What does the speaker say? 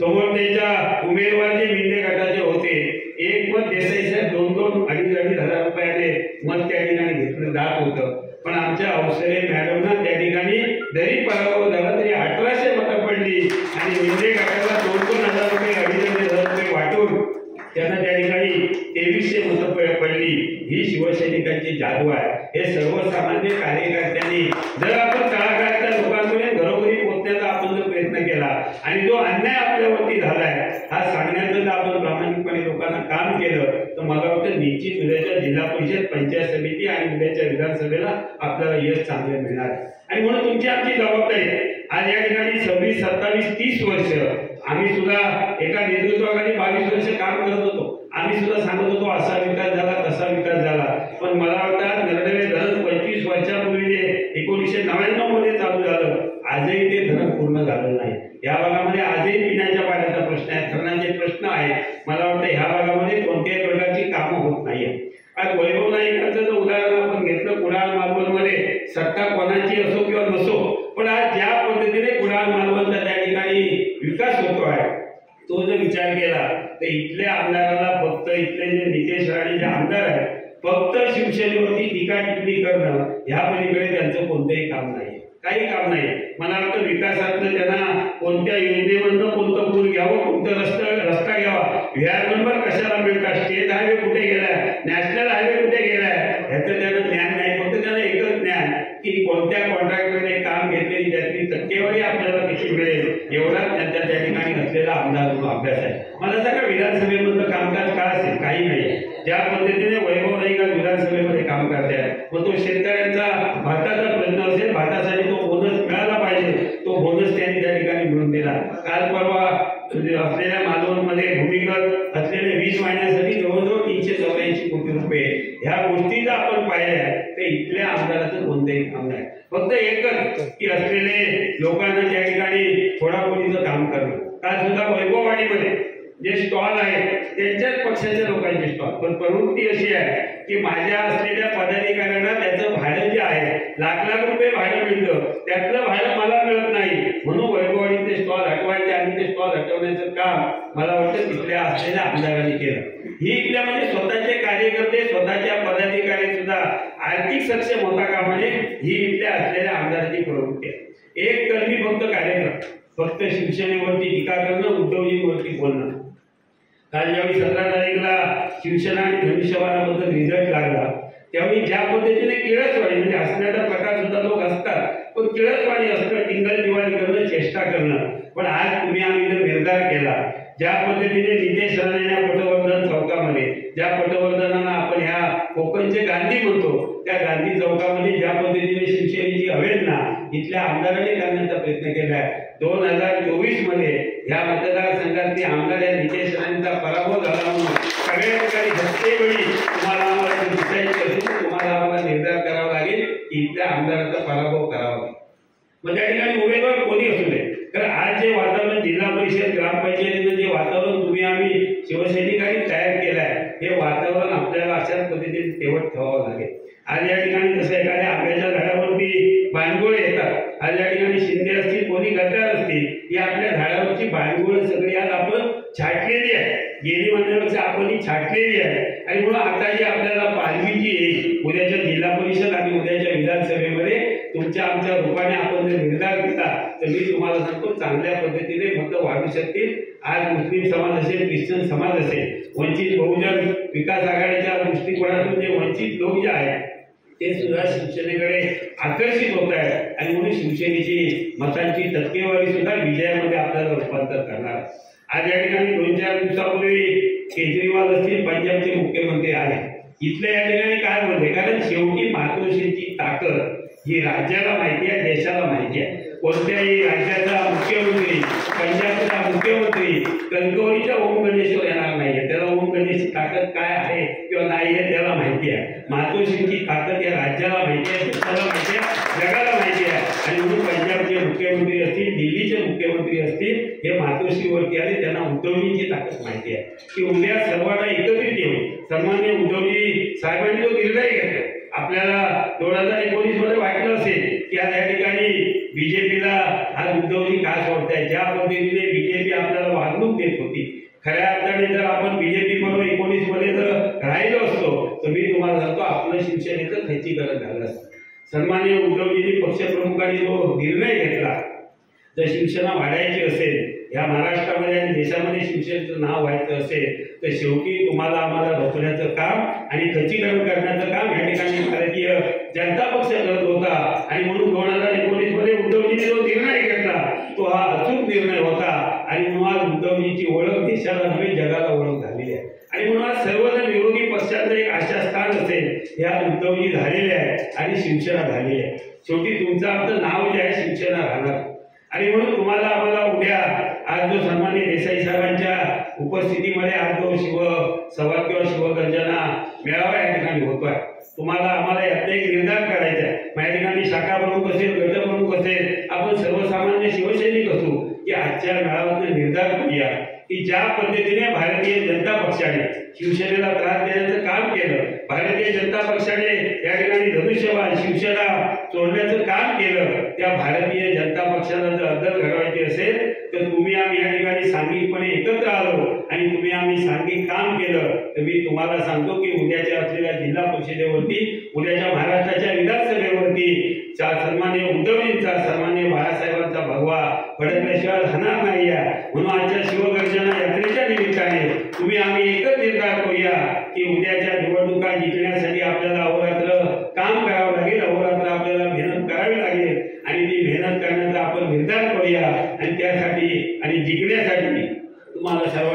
समोर त्यांच्या उमेदवार जे मिंदे गटाचे होते. एक मत देसाई साहेब दोन दोन अडीच अडीच हजार रुपयाने मत त्या ठिकाणी घेतलं जात होतं. पण आमच्या अवसरे मॅडमना त्या ठिकाणी जरी पराभव झाला तरी अठराशे मतं पडली. आणि मिंदे गटाला दोन दोन हजार रुपये अडीच अडीच हजार रुपये वाटून त्यांना त्या ठिकाणी तेवीसशे मतं पडली. ही शिवसैनिकांची जादू आहे. हे सर्वसामान्य कार्यकर्त्यांनी जर आपण तळागाळातल्या लोकांकडे घरोघरी पोहोचण्याचा आपण जर प्रयत्न केला आणि जो अन्याय आपल्यावरती झालाय हा सांगण्याचं जर आपण प्रामाणिकपणे लोकांना काम केलं तर मला वाटतं निश्चित उद्याच्या जिल्हा परिषद पंचायत समिती आणि उद्याच्या विधानसभेला आपल्याला यश चांगले मिळणार आणि म्हणून तुमची आमची जबाबदारी आहे. आज या ठिकाणी सव्वीस सत्तावीस तीस वर्ष आम्ही सुद्धा एका नेतृत्वाखाली बावीस वर्ष काम करत होतो. आम्ही सुद्धा सांगत होतो असा विकास झाला तसा विकास झाला. पण मला वाटतं नरडवे धरण पंचवीस वर्षापूर्वी जे एकोणीसशे नव्याण्णवमध्ये सत्ता कोणाची असो किंवा नसो पण आज ज्या पद्धतीने कुडाळ मालवणचा त्या ठिकाणी विकास होतो आहे तो जर विचार केला तर इथल्या आमदाराला फक्त इथले जे नितेश राणे जे आमदार आहेत फक्त शिवसेनेवरती टीका टिप्पणी करणं ह्या पलीकडे त्यांचं कोणतंही काम नाही काही काम नाही मला वाटतं विकासातलं त्यांना कोणत्या योजनेमधनं कोणतं पूल घ्यावं कोणतं रस्ता रस्ता घ्यावा व्हीआर नंबर कशाला मिळतात स्टेट हायवे कुठे गेलाय नॅशनल टक्केवारी आपल्याला किती मिळेल. एवढा त्यांच्या त्या ठिकाणी असलेला आमदार अभ्यास आहे. मला सांगा विधानसभेमधलं कामकाज काय असेल? काही नाही. ज्या पद्धतीने वैभव नाईक का विधानसभेमध्ये काम करते मग तो शेतकऱ्यांचा भाताचा प्रश्न असेल भातासाठी तो बोनस मिळाला पाहिजे. तो बोनस त्यांनी त्या ठिकाणी मिळून दिला. काल परवा असलेल्या मालवणमध्ये भूमिगत असलेले वीस महिन्यासाठी वैभववाडीमध्ये जे स्टॉल आहेत त्यांच्याच पक्षाच्या लोकांचे स्टॉल पण प्रवृत्ती अशी आहे की माझ्या असलेल्या पदाधिकाऱ्यांना त्याचं भाडं जे आहे लाख लाख रुपये भाडं मिळतं. त्यातलं भाडं मला मिळत नाही. म्हणून वैभववाडीचे स्टॉल हटवायचे आणि ते स्टॉल हटवण्याचं काम मला वाटतं तिथल्या असलेल्या आमदारांनी केलं. ही इथल्या म्हणजे स्वतःचे कार्यकर्ते स्वतःच्या पदाधिकारी सुद्धा आर्थिक सक्षम होता कामाने ही इथल्या असलेल्या आमदाराची प्रवृत्ती आहे. एक तर मी फक्त कार्यक्रम फक्त शिवसेनेवरती टीका करणं उद्धवजींवरती बोलणं. कारण ज्यावेळी सतरा तारीखला शिवसेना आणि धनुष्यबाणाबद्दल रिझल्ट लागला त्यावेळी ज्या पद्धतीने किळसवाणी म्हणजे असण्याचा प्रकार सुद्धा लोक असतात पण किळसवाणी असतं टिंगल दिवाळी करणं चेष्टा करणं. पण आज तुम्ही आम्ही जर निर्धार केला. ज्या पद्धतीने नितेश राणेंना पटवर्धन चौकामध्ये ज्या पटवर्धनांना आपण ह्या कोकणचे गांधी म्हणतो त्या गांधी चौकामध्ये ज्या पद्धतीने शिवसेनेची हवे इथल्या आमदारांनी करण्याचा प्रयत्न केला आहे. दोन हजार चोवीसमध्ये या मतदारसंघातले आमदार या नितेश राणेंचा पराभव झाला म्हणून सगळ्या ठिकाणी धक्केवेळी तुम्हाला आम्हाला डिसाईड करून तुम्हाला आम्हाला निर्धार करावा लागेल की इथल्या आमदाराचा पराभव करावा लागेल. म्हणजे मग त्या ठिकाणी उमेदवार कोणी असू दे. तर आज जे वातावरण जिल्हा परिषद ग्रामपंचायतीचं जे वातावरण तुम्ही आम्ही शिवसैनिकांनी तयार केलं आहे हे वातावरण आपल्याला अशाच पद्धतीने तेवढ ठेवावं लागेल. आज या ठिकाणी उद्याच्या जिल्हा परिषद आणि उद्याच्या विधानसभेमध्ये तुमच्या आमच्या रूपाने आपण जर निर्धार केला तर मी तुम्हाला सांगतो चांगल्या पद्धतीने फक्त वाढू शकतील. आज मुस्लिम समाज असेल ख्रिश्चन समाज असेल वंचित बहुजन विकास आघाडीच्या दृष्टिकोनातून जे वंचित लोक जे आहेत ते सुद्धा शिवसेनेकडे आकर्षित होत आहे आणि म्हणून शिवसेनेची मतांची टक्केवारी सुद्धा विजयामध्ये आपल्याला रूपांतर करणार. आज या ठिकाणी दोन चार दिवसापूर्वी केजरीवाल असतील पंजाबचे मुख्यमंत्री आहेत. इथल्या या ठिकाणी काय म्हणते कारण शेवटी मातृश्रीची ताकद ही राज्याला माहिती आहे देशाला माहिती आहे. कोणत्याही राज्याचा मुख्यमंत्री पंजाबचा मुख्यमंत्री कणकवलीच्या ओम गणेश्वर येणार नाहीये त्याला ओम गणेशची ताकद काय आहे किंवा नाही आहे त्याला माहिती आहे. मातोश्रींची ताकद या राज्याला माहिती आहे देशाला माहिती आहे जगाला माहिती आहे. आणि म्हणून पंजाब दिल्लीचे मुख्यमंत्री असतील हे मातोश्रीवरती आले त्यांना उद्धवजींची ताकद माहिती आहे. की उद्या सर्वांना एकत्रित येऊन सन्मान्य उद्धवजी साहेबांनी तो निर्णय घेतला आपल्याला दोन हजार एकोणीसमध्ये वाटलं असेल की आज या ठिकाणी बीजेपीला आज उद्धवजी का सोडताय ज्या पद्धतीने बीजेपी आपल्याला वागणूक देत होती. खऱ्या अर्थाने जर आपण बीजेपी बरोबर एकोणीसमध्ये जर राहिलो असतो तर मी तुम्हाला सांगतो आपलं शिवसेनेचं खच्चीकरण झालं असतं. सन्मान्य उद्धवजींनी पक्षप्रमुखांनी जो निर्णय घेतला जर शिवसेना वाढायची असेल या महाराष्ट्रामध्ये आणि देशामध्ये शिवसेनेचं नाव व्हायचं असेल तर शेवटी तुम्हाला आम्हाला रोखण्याचं काम आणि खच्चीकरण करण्याचं काम या ठिकाणी भारतीय जनता पक्ष करत होता. आणि म्हणून दोन हजार एकोणीसमध्ये उद्धवजीने जो निर्णय घेतला तो हा अचूक निर्णय होता. आणि म्हणून आज उद्धवजींची ओळख देशाला नव्हे जगाला ओळख झालेली आहे. आणि म्हणून आज सर्वजण विरोधी पक्षाचं एक आशास्थान असेल या उद्धवजी झालेले आहे आणि शिवसेना झालेली आहे. शेवटी तुमचं आमचं नाव जे आहे शिवसेना राहणार. आणि म्हणून तुम्हाला आम्हाला उद्या आज जो सन्मान्य देसाई साहेबांच्या उपस्थितीमध्ये आज जो शिव संवाद किंवा शिवगर्जना मेळावा या ठिकाणी होतोय तुम्हाला आम्हाला यातला एक निर्धार करायचा आहे. या ठिकाणी शाखा प्रमुख असेल गट प्रमुख असेल आपण सर्वसामान्य शिवसैनिक असू की आजच्या मेळाव्यात निर्धार करूया. की ज्या पद्धतीने भारतीय जनता पक्षाने शिवसेनेला त्रास देण्याचं काम केलं भारतीय जनता पक्षाने या ठिकाणी धनुष्यबाण शिवसेना चोरण्याचं काम केलं त्या भारतीय जनता पक्षाला जर अद्दल घडवायची असेल तर तुम्ही आम्ही या ठिकाणी सांघिकपणे एकत्र आलो आणि तुम्ही आम्ही सांघिक काम केलं. तर मी तुम्हाला सांगतो की उद्याच्या असलेल्या जिल्हा परिषदेवरती उद्याच्या महाराष्ट्राच्या विधानसभेवरती चा सन्मान्य उद्धवजींचा सन्मान्य बाळासाहेबांचा भगवा फडकल्याशिवाय राहणार नाही आहे म्हणून आजच्या शिवगर्जना यात्रेच्या निमित्ताने तुम्ही आम्ही एकच निर्धार करूया madre se